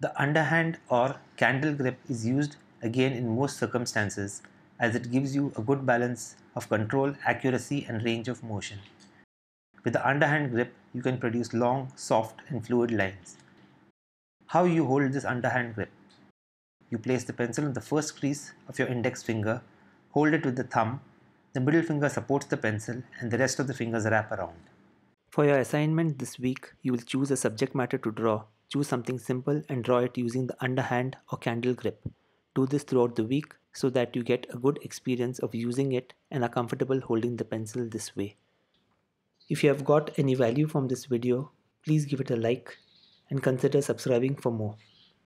The underhand or candle grip is used again in most circumstances as it gives you a good balance of control, accuracy and range of motion. With the underhand grip, you can produce long, soft and fluid lines. How you hold this underhand grip? You place the pencil in the first crease of your index finger, hold it with the thumb, the middle finger supports the pencil and the rest of the fingers wrap around. For your assignment this week, you will choose a subject matter to draw. Choose something simple and draw it using the underhand or candle grip. Do this throughout the week so that you get a good experience of using it and are comfortable holding the pencil this way. If you have got any value from this video, please give it a like and consider subscribing for more.